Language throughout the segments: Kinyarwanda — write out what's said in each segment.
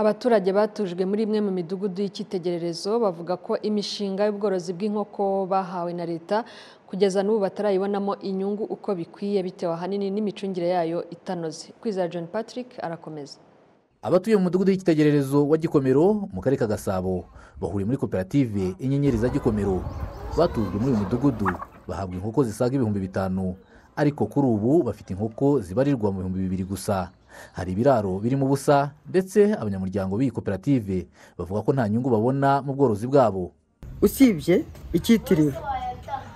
Abaturage batujwe muri imwe mu midugudu y'icyitegererezo bavuga ko imishinga y'ubworozi bw'inkoko bahawe na leta kugeza n'ubu batarayibonamo inyungu uko bikwiye bitewe ahanini n'imicungire yayo itanoze. Kwizera John Patrick arakomeza. Abatuye mu mudugudu w'icyitegererezo wa gikomero mu karere ka gasabo bahuriye muri koperative inyenyeri za gikomero. Batujwe muri uyu mudugudu bahabwa inkoko zisaga ibihumbi bitanu. Ariko kuri ubu bafite inkoko zibarirwa mu bihumbi bibiri gusa. Hari ibiraro birimo ubusa ndetse abanyamuryango b'iyi koperative bavuga ko nta nyungu babona mu bworozi bwabo. Usibye icyitiriro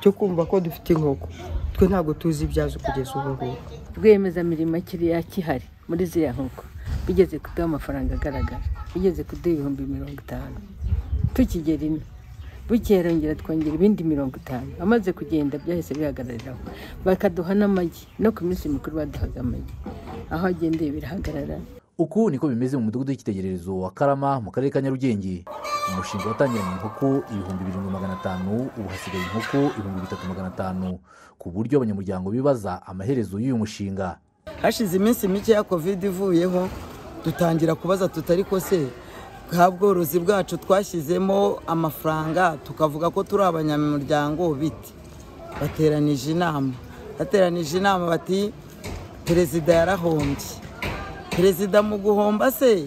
cyo kumva ko dufite inkoko twe ntabwo tuzi ibyazo kugeza ubu ngubu. Rwiyemezamirimo kiriya kihari muri ziriya nkoko bigeze kuduha amafaranga agaragara bigeze kuduha ibihumbi mirongo itanu. Tukigera ino bukerongera twongera ibindi mirongo itanu. Amaze kugenda byahise bihagarariraho bakaduha n'amagi no ku minsi mikuru baduhaga amagi. Aho agendeye birahagarara. Uku niko bimeze mu mudugudu w'icyitegererezo wa karama mu karere ka nyarugenge. Umushinga watangiranye inkoko ibihumbi birindwi magana atanu ubu hasigaye inkoko ibihumbi bitatu magana atanu. Ku buryo abanyamuryango bibaza amaherezo y'uyu mushinga. Hashize iminsi mike ya kovide ivuyeho dutangira kubaza tutari ko se bwa bworozi bwacu twashyizemo amafaranga tukavuga ko turi abanyamuryango biti bateranije inama. Bateranije inama bati perezida yarahombye. Perezida mu guhomba se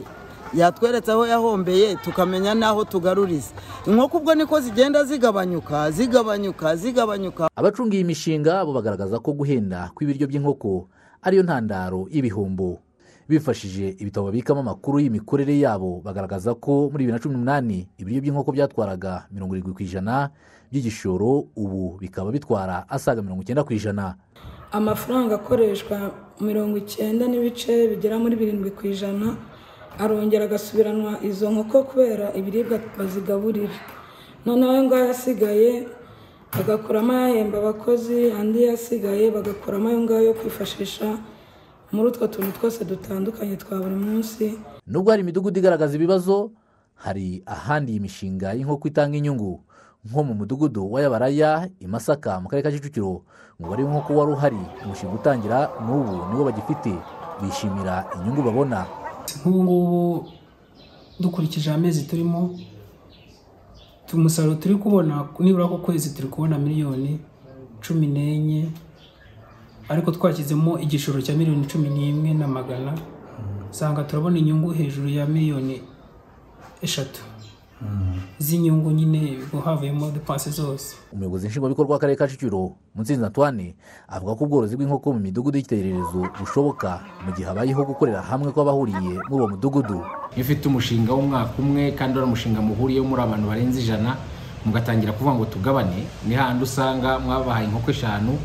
yatweretse aho yahombeye tukamenya n'aho tugaruriza. Inkoko ubwo niko zigenda zigabanyuka zigabanyuka zigabanyuka. Abacunga iyi mishinga bo bagaragaza ko guhenda kw'ibiryo by'inkoko ariyo ntandaro y'ibihombo bifashishije ibitabo babikamo amakuru y'imikorere yabo bagaragaza ko muri bibiri na cumi n'umunani ibiryo by'inkoko byatwaraga mirongo irindwi ku ijana by'igishoro ubu bikaba bitwara asaga mirongo icyenda ku ijana. Amafaranga akoreshwa mirongo icyenda n'ibice bigera muri birindwi ku ijana arongera agasubiranwa izo nkoko kubera ibiribwa bazigaburira. Noneho ayo ngayo asigaye bagakuramo ayahemba abakozi andi yasigaye bagakuramo ayo ngayo yo kwifashisha muri utwo tuntu twose dutandukanye twa buri munsi. Nubwo hari imidugudu igaragaza ibibazo hari ahandi iyi mishinga y'inkoko itanga inyungu. Nko mu mudugudu wa yabaraya i masaka mu karere ka kicukiro umubare w'inkoko wari uhari umushinga utangira n'ubu niwo bagifite. Bishimira inyungu babona. Nk'ubu ngubu dukurikije amezi turimo umusaruro turi kubona nibura ku kwezi turi kubona miliyoni cumi n'enye ariko twashyizemo igishoro cya miliyoni cumi n'imwe na magana. Usanga turabona inyungu hejuru ya miliyoni eshatu. Z'inyungu nyine havuyemo depanse zose. Umuyobozi nshingwabikorwa w'akarere ka kicukiro munsinzi antoine avuga ko ubworozi bw'inkoko mu midugudu y'icyitegererezo bushoboka mu gihe habayeho gukorera hamwe kw'abahuriye muri uwo mudugudu. Iyo ufite umushinga w'umwaka umwe kandi uri umushinga muhuriyeho muri abantu barenze ijana mugatangira kuvuga ngo tugabane ni hahandi usanga mwabahaye inkoko eshanu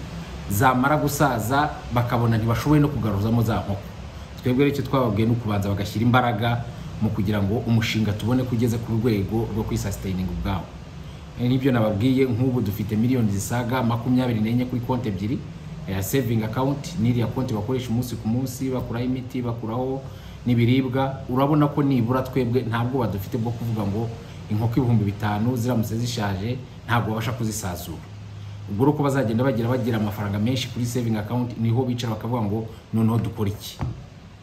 zamara gusaza bakabona ntibashoboye no kugaruzamo za nkoko. Twebwe rero icyo twababwiye ni ukubanza bagashyira imbaraga mu kugira ngo umushinga tubone ko ugeze ku rwego rwo kwisasiteyininga ubwawo n'ibyo nababwiye nk'ubu dufite miliyoni zisaga makumyabiri n'enye kuri konti ebyiri ya sevingi akawunti n'iriya konti bakoresha umunsi ku munsi bakuraho imiti bakuraho n'ibiribwa. Urabona ko nibura twebwe nta bwoba dufite bwo kuvuga ngo inkoko ibihumbi bitanu ziramutse zishaje ntabwo babasha kuzisazura ubwo rero uko bazagenda bagira bagira amafaranga menshi kuri sevingi akawunti ni ho bicara bakavuga ngo noneho dukora iki?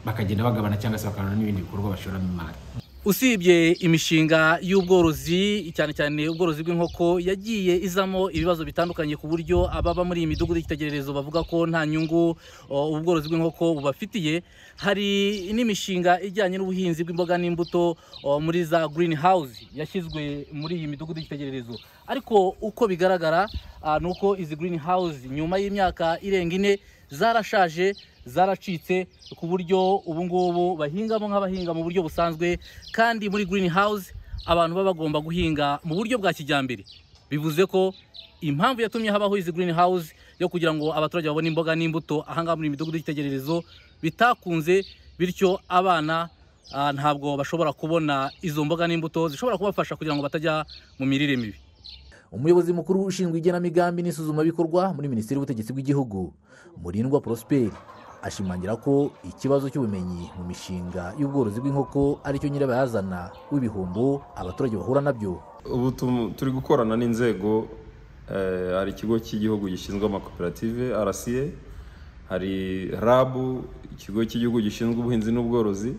Bakagenda bagabana cyangwa se bakabona n'ibindi bikorwa bashoramo imari usibye imishinga y'ubworozi cyane cyane ubworozi bw'inkoko yagiye izamo ibibazo bitandukanye ku buryo ababa muri iyi midugudu y'itegererezo bavuga ko nta nyungu ubworozi bw'inkoko bubafitiye. Hari n'imishinga ijyanye n'ubuhinzi bw'imboga n'imbuto muri za green house yashyizwe muri iyi midugudu y'itegererezo ariko uko bigaragara ni uko izi green house nyuma y'imyaka irenga ine zarashaje zaracitse ku buryo ubu ngubu bahingamo nk'abahinga mu buryo busanzwe kandi muri green house abantu baba bagomba guhinga mu buryo bwa kijyambere. Bivuze ko impamvu yatumye habaho izi green house yo kugira ngo abaturage babone imboga n'imbuto ahangaha muri imidugudu y'itegererezo bitakunze bityo abana ntabwo bashobora kubona izo mboga n'imbuto zishobora kubafasha kugira ngo batajya mu mirire mibi. Umuyobozi mukuru ushinzwe igenamigambi n'isuzumabikorwa muri minisiteri y'ubutegetsi bw'igihugu murindwa prosperi ashimangira ko ikibazo cy'ubumenyi mu mishinga y'ubworozi bw'inkoko ari cyo nyirabayazana w'ibihombo abaturage bahura na byo. Ubu turi gukorana n'inzego hari ikigo cy'igihugu gishinzwe amakoperative rca hari rabu ikigo cy'igihugu gishinzwe ubuhinzi n'ubworozi.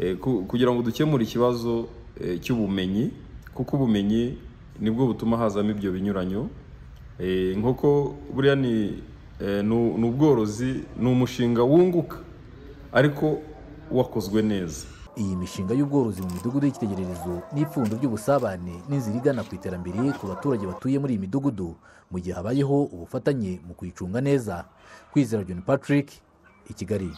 Eh, ku- kugira ngo dukemure ikibazo eh, cy'ubumenyi kuko ubumenyi ni bwo butuma hazamo ibyo binyuranyo. Eh, inkoko buriya ni eh, ni ni ubworozi ni umushinga wunguka ariko wakozwe neza. Iyi mishinga y'ubworozi mu midugudu y'icyitegererezo n'ipfundo ry'ubusabane n'inzira igana ku iterambere ku baturage batuye muri iyi midugudu mu gihe habayeho ubufatanye mu kuyicunga neza. Kwizera john patrick i kigali.